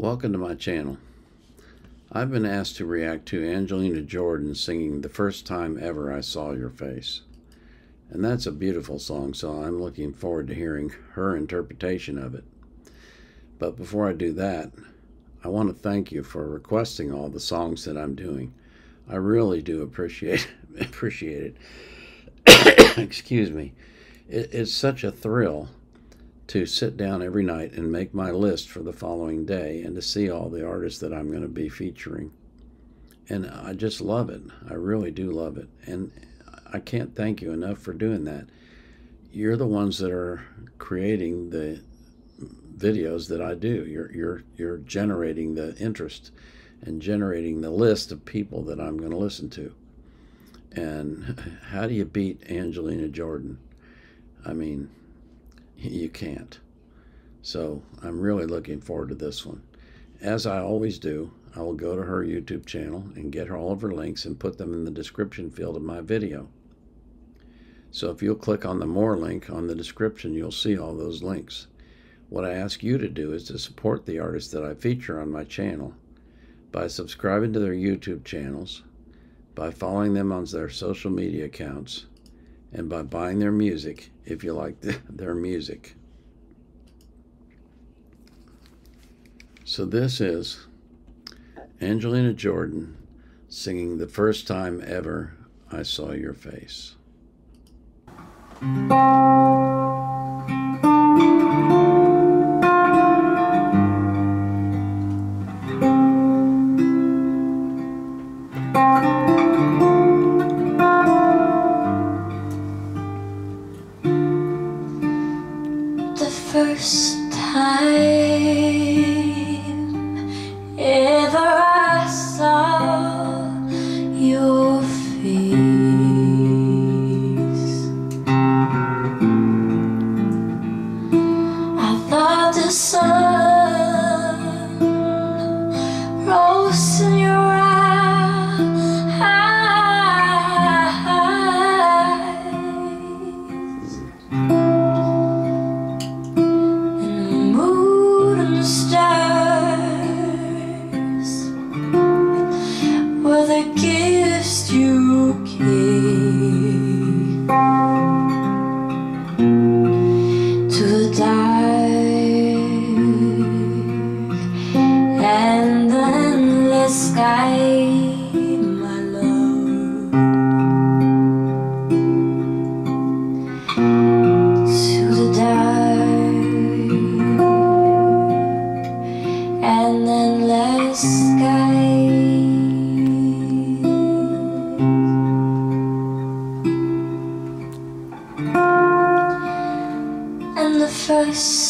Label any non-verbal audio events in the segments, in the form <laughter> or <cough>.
Welcome to my channel. I've been asked to react to Angelina Jordan singing The First Time Ever I Saw Your Face. And that's a beautiful song, so I'm looking forward to hearing her interpretation of it. But before I do that, I want to thank you for requesting all the songs that I'm doing. I really do appreciate <laughs> appreciate it. <coughs> Excuse me. It, it's such a thrill to sit down every night and make my list for the following day and to see all the artists that I'm going to be featuring. And I just love it. I really do love it. And I can't thank you enough for doing that. You're the ones that are creating the videos that I do. You're you're you're generating the interest and generating the list of people that I'm going to listen to. And <laughs> how do you beat Angelina Jordan? I mean, you can't. So I'm really looking forward to this one. As I always do, I will go to her YouTube channel and get her all of her links and put them in the description field of my video. So if you'll click on the More link on the description, you'll see all those links. What I ask you to do is to support the artists that I feature on my channel by subscribing to their YouTube channels, by following them on their social media accounts, and by buying their music if you like <laughs> their music. So this is Angelina Jordan singing The First Time Ever I Saw Your Face. Ever first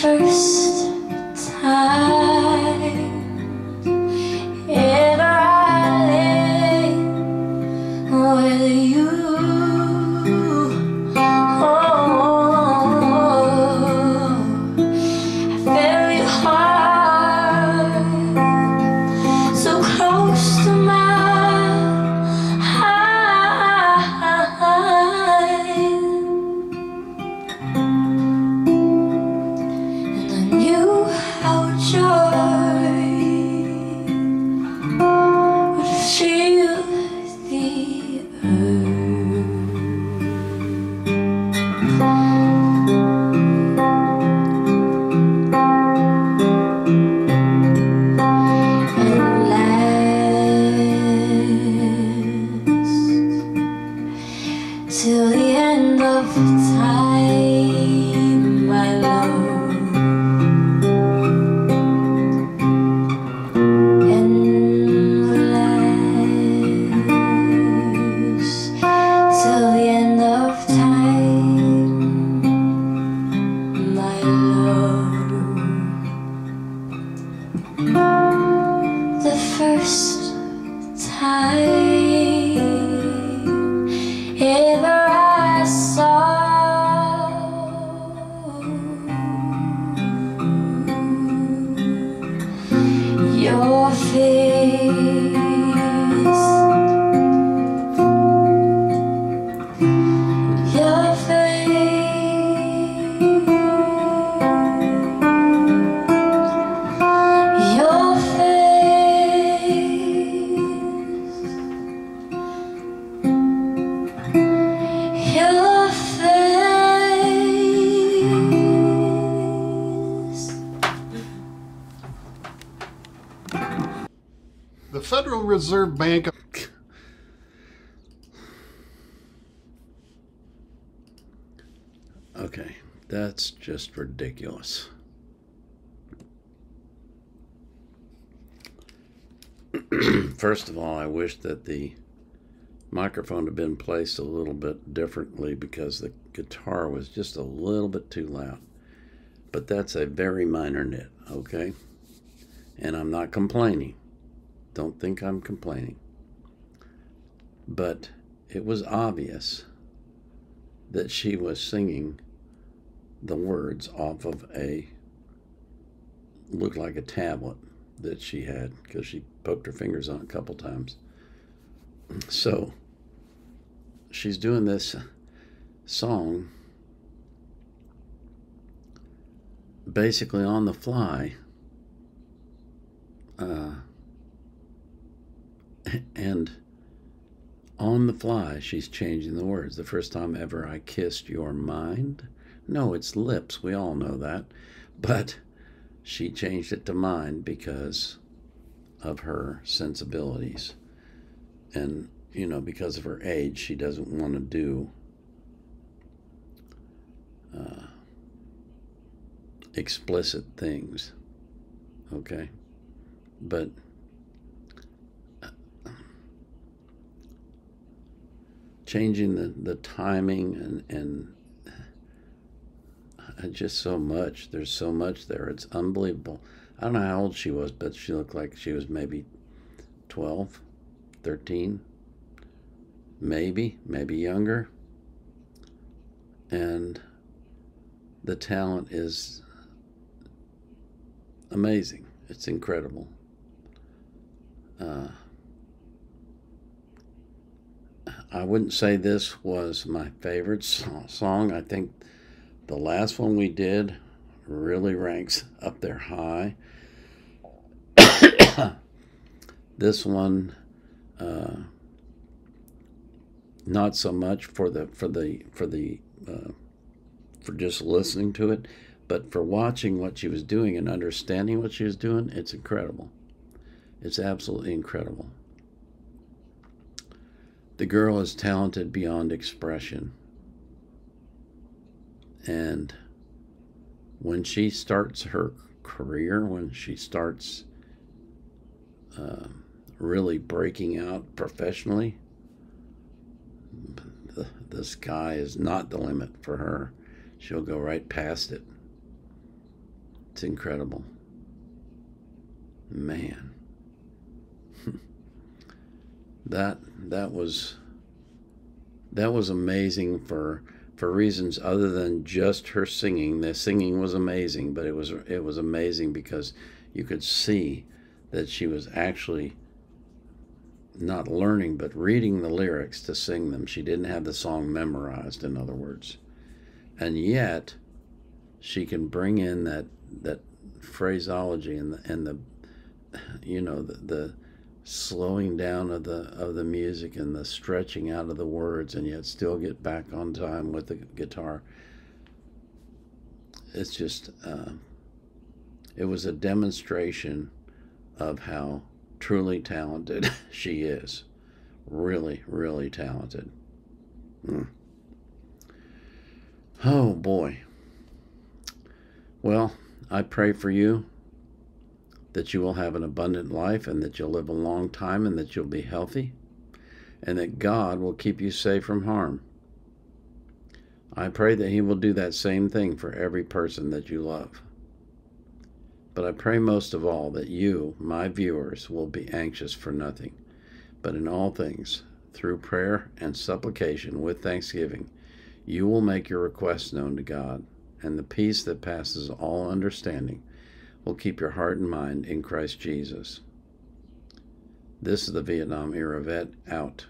first. Reserve Bank Okay, that's just ridiculous. <clears throat> First of all, I wish that the microphone had been placed a little bit differently because the guitar was just a little bit too loud. But that's a very minor nit, okay? And I'm not complaining. Don't think I'm complaining. But it was obvious that she was singing the words off of a looked like a tablet that she had because she poked her fingers on it a couple times. So she's doing this song basically on the fly. Uh, <coughs> and on the fly, she's changing the words. The first time ever I kissed your mind. No, it's lips. We all know that. But she changed it to mind because of her sensibilities. And, you know, because of her age, she doesn't want to do uh, explicit things. Okay? But changing the, the timing and, and just so much. There's so much there. It's unbelievable. I don't know how old she was, but she looked like she was maybe 12, 13, maybe, maybe younger. And the talent is amazing. It's incredible. Uh, I wouldn't say this was my favorite song. I think the last one we did really ranks up there high. <coughs> this one, uh, not so much for the for the for the uh, for just listening to it, but for watching what she was doing and understanding what she was doing. It's incredible. It's absolutely incredible. The girl is talented beyond expression. And when she starts her career, when she starts uh, really breaking out professionally, the, the sky is not the limit for her. She'll go right past it. It's incredible. Man. <laughs> that that was that was amazing for for reasons other than just her singing. The singing was amazing, but it was it was amazing because you could see that she was actually not learning but reading the lyrics to sing them. She didn't have the song memorized, in other words. And yet she can bring in that that phraseology and the and the you know the, the slowing down of the of the music and the stretching out of the words and yet still get back on time with the guitar. It's just uh, it was a demonstration of how truly talented <laughs> she is. Really really talented. Mm. oh boy. Well i pray for you that you will have an abundant life and that you'll live a long time and that you'll be healthy and that God will keep you safe from harm. I pray that He will do that same thing for every person that you love. But I pray most of all that you, my viewers, will be anxious for nothing, but in all things, through prayer and supplication with thanksgiving, you will make your requests known to God, and the peace that passes all understanding will keep your heart and mind in Christ Jesus. This is the Vietnam era vet out.